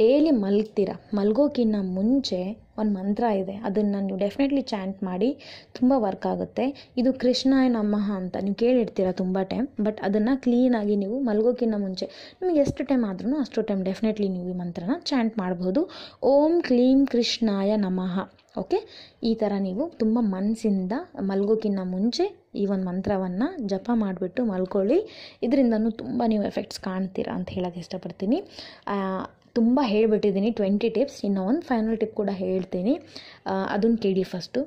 ಡೈಲಿ ಮಲಗ್ತೀರ? ಮಲಗೋಕ್ಕಿಂತ ಮುಂಚೆ ಒಂದು ಮಂತ್ರ ಇದೆ, ಅದನ್ನು ನೀವು ಡೆಫಿನೆಟ್ಲಿ ಚಾಂಟ್ ಮಾಡಿ ತುಂಬ ವರ್ಕ್ ಆಗುತ್ತೆ. ಇದು ಕೃಷ್ಣಾಯ ನಮಃ ಅಂತ ನೀವು ಕೇಳಿರ್ತೀರ ತುಂಬ ಟೈಮ್ ಬಟ್ ಅದನ್ನು ಕ್ಲೀನಾಗಿ ನೀವು ಮಲಗೋಕ್ಕಿಂತ ಮುಂಚೆ, ನಿಮಗೆ ಎಷ್ಟು ಟೈಮ್ ಆದ್ರೂ ಅಷ್ಟು ಟೈಮ್ ಡೆಫಿನೆಟ್ಲಿ ನೀವು ಈ ಮಂತ್ರನ ಚಾಂಟ್ ಮಾಡ್ಬೋದು. ಓಂ ಕ್ಲೀಂ ಕೃಷ್ಣಾಯ ನಮಃ ಓಕೆ ಈ ಥರ ನೀವು ತುಂಬ ಮನಸ್ಸಿಂದ ಮಲ್ಗೋಕ್ಕಿಂತ ಮುಂಚೆ ಈ ಒಂದು ಮಂತ್ರವನ್ನು ಜಪ ಮಾಡಿಬಿಟ್ಟು ಮಲ್ಕೊಳ್ಳಿ. ಇದರಿಂದನೂ ತುಂಬ ನೀವು ಎಫೆಕ್ಟ್ಸ್ ಕಾಣ್ತೀರಾ ಅಂತ ಹೇಳೋಕ್ಕೆ ಇಷ್ಟಪಡ್ತೀನಿ. ತುಂಬ ಹೇಳಿಬಿಟ್ಟಿದ್ದೀನಿ. ಟ್ವೆಂಟಿ ಟಿಪ್ಸ್ ಇನ್ನು ಒಂದು ಫೈನಲ್ ಟಿಪ್ ಕೂಡ ಹೇಳ್ತೀನಿ. ಅದನ್ನು ಕೇಳಿ ಫಸ್ಟು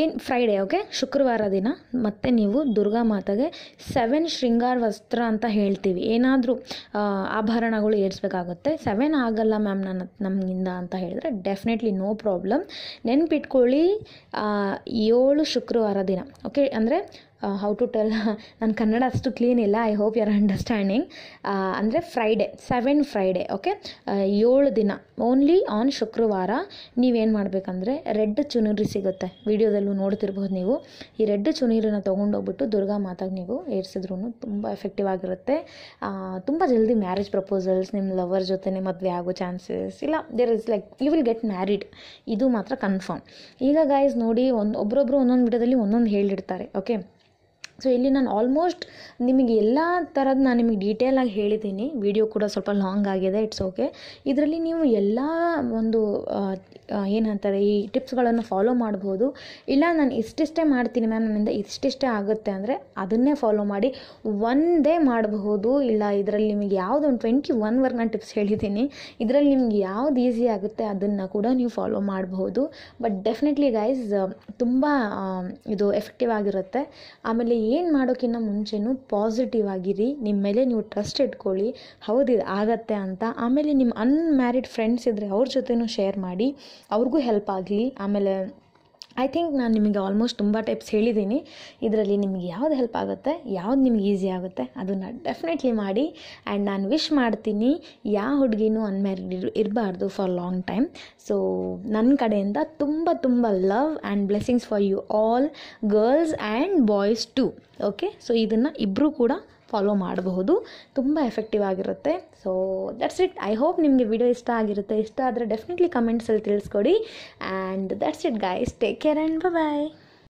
ಏನು ಫ್ರೈಡೇ ಓಕೆ ಶುಕ್ರವಾರ ದಿನ ಮತ್ತೆ ನೀವು ದುರ್ಗಾ ಮಾತೆಗೆ ಸೆವೆನ್ ಶೃಂಗಾರ ವಸ್ತ್ರ ಅಂತ ಹೇಳ್ತೀವಿ. ಏನಾದರೂ ಆಭರಣಗಳು ಏರಿಸ್ಬೇಕಾಗುತ್ತೆ. ಸೆವೆನ್ ಆಗಲ್ಲ ಮ್ಯಾಮ್ ನನ್ನ, ನಮಗಿಂದ ಅಂತ ಹೇಳಿದ್ರೆ ಡೆಫಿನೆಟ್ಲಿ ನೋ ಪ್ರಾಬ್ಲಮ್ ನೆನ್ಪಿಟ್ಕೊಳ್ಳಿ ಏಳು ಶುಕ್ರವಾರ ದಿನ ಓಕೆ ಅಂದರೆ ಹೌ ಟು ಟೆಲ್ ನನ್ನ ಕನ್ನಡ ಅಷ್ಟು ಕ್ಲೀನ್ ಇಲ್ಲ. ಐ ಹೋಪ್ ಯರ್ ಅಂಡರ್ಸ್ಟ್ಯಾಂಡಿಂಗ್ ಅಂದರೆ ಫ್ರೈಡೆ ಸೆವೆನ್ ಫ್ರೈಡೆ ಓಕೆ ಏಳು ದಿನ ಓನ್ಲಿ ಆನ್ ಶುಕ್ರವಾರ ನೀವೇನು ಮಾಡಬೇಕಂದ್ರೆ ರೆಡ್ ಚುನರಿ ಸಿಗುತ್ತೆ. ವಿಡಿಯೋದಲ್ಲೂ ನೋಡ್ತಿರ್ಬೋದು ನೀವು. ಈ ರೆಡ್ ಚುನರಿನ ತೊಗೊಂಡೋಗ್ಬಿಟ್ಟು ದುರ್ಗಾ ಮಾತಾಗೆ ನೀವು ಏರಿಸಿದ್ರು ತುಂಬ ಎಫೆಕ್ಟಿವ್ ಆಗಿರುತ್ತೆ. ತುಂಬ ಜಲ್ದಿ ಮ್ಯಾರೇಜ್ ಪ್ರಪೋಸಲ್ಸ್ ನಿಮ್ಮ ಲವರ್ ಜೊತೆನೇ ಮದುವೆ ಆಗೋ ಚಾನ್ಸಸ್ ಇಲ್ಲ there is like you will get married ಇದು ಮಾತ್ರ ಕನ್ಫರ್ಮ್ ಈಗ ಗಾಯ್ಸ್ ನೋಡಿ, ಒಂದು ಒಬ್ಬರೊಬ್ಬರು ಒಂದೊಂದು ವಿಡಿಯೋದಲ್ಲಿ ಒಂದೊಂದು ಹೇಳಿಡ್ತಾರೆ ಓಕೆ ಸೊ ಇಲ್ಲಿ ನಾನು ಆಲ್ಮೋಸ್ಟ್ ನಿಮಗೆ ಎಲ್ಲ ಥರದ್ದು ನಾನು ನಿಮಗೆ ಡೀಟೇಲಾಗಿ ಹೇಳಿದ್ದೀನಿ ವಿಡಿಯೋ ಕೂಡ ಸ್ವಲ್ಪ ಲಾಂಗ್ ಆಗಿದೆ ಇಟ್ಸ್ ಓಕೆ ಇದರಲ್ಲಿ ನೀವು ಎಲ್ಲ ಒಂದು ಏನಂತಾರೆ ಈ ಟಿಪ್ಸ್ಗಳನ್ನು ಫಾಲೋ ಮಾಡ್ಬೋದು. ಇಲ್ಲ ನಾನು ಇಷ್ಟಿಷ್ಟೇ ಮಾಡ್ತೀನಿ ಮ್ಯಾಮ್ ನನ್ನಿಂದ ಇಷ್ಟಿಷ್ಟೇ ಆಗುತ್ತೆ ಅಂದರೆ ಅದನ್ನೇ ಫಾಲೋ ಮಾಡಿ, ಒಂದೇ ಮಾಡಬಹುದು. ಇಲ್ಲ, ಇದರಲ್ಲಿ ನಿಮಗೆ ಯಾವುದು ಒಂದು ಟ್ವೆಂಟಿ ಒನ್ವರೆಗೆ ನಾನು ಟಿಪ್ಸ್ ಹೇಳಿದ್ದೀನಿ ಇದರಲ್ಲಿ ನಿಮ್ಗೆ ಯಾವ್ದು ಈಸಿ ಆಗುತ್ತೆ ಅದನ್ನು ಕೂಡ ನೀವು ಫಾಲೋ ಮಾಡಬಹುದು. ಬಟ್ ಡೆಫಿನೆಟ್ಲಿ ಗೈಸ್ ತುಂಬ ಇದು ಎಫೆಕ್ಟಿವ್ ಆಗಿರುತ್ತೆ. ಆಮೇಲೆ ಏನು ಮಾಡೋಕ್ಕಿಂತ ಮುಂಚೆನೂ ಪಾಸಿಟಿವ್ ಆಗಿರಿ ನಿಮ್ಮ ಮೇಲೆ ನೀವು ಟ್ರಸ್ಟ್ ಇಟ್ಕೊಳ್ಳಿ. ಹೌದು, ಇದು ಆಗತ್ತೆ ಅಂತ. ಆಮೇಲೆ ನಿಮ್ಮ ಅನ್ಮ್ಯಾರಿಡ್ ಫ್ರೆಂಡ್ಸ್ ಇದ್ದರೆ ಅವ್ರ ಜೊತೆನೂ ಶೇರ್ ಮಾಡಿ, ಅವ್ರಿಗೂ ಹೆಲ್ಪ್ ಆಗಲಿ. ಆಮೇಲೆ ಐ ಥಿಂಕ್ ನಾನು ನಿಮಗೆ ಆಲ್ಮೋಸ್ಟ್ ತುಂಬ ಟೈಪ್ಸ್ ಹೇಳಿದ್ದೀನಿ ಇದರಲ್ಲಿ ನಿಮಗೆ ಯಾವ್ದು ಹೆಲ್ಪ್ ಆಗುತ್ತೆ, ಯಾವ್ದು ನಿಮ್ಗೆ ಈಸಿ ಆಗುತ್ತೆ ಅದನ್ನು ಡೆಫಿನೆಟ್ಲಿ ಮಾಡಿ. ಆ್ಯಂಡ್ ನಾನು ವಿಶ್ ಮಾಡ್ತೀನಿ ಯಾವ ಹುಡುಗಿನೂ ಅನ್ಮ್ಯಾರಿಡ್ ಇರಬಾರ್ದು ಫಾರ್ ಲಾಂಗ್ ಟೈಮ್ ಸೊ ನನ್ನ ಕಡೆಯಿಂದ ತುಂಬ ತುಂಬ love and blessings for you all girls and boys too okay so ಇದನ್ನು ಇಬ್ಬರೂ ಕೂಡ ಫಾಲೋ ಮಾಡಬಹುದು. ತುಂಬ ಎಫೆಕ್ಟಿವ್ ಆಗಿರುತ್ತೆ. So that's it I hope ನಿಮಗೆ ವಿಡಿಯೋ ಇಷ್ಟ ಆಗಿರುತ್ತೆ. ಇಷ್ಟ ಆದರೆ ಡೆಫಿನೆಟ್ಲಿ ಕಮೆಂಟ್ಸಲ್ಲಿ ತಿಳಿಸ್ಕೊಡಿ. And that's it guys take care and bye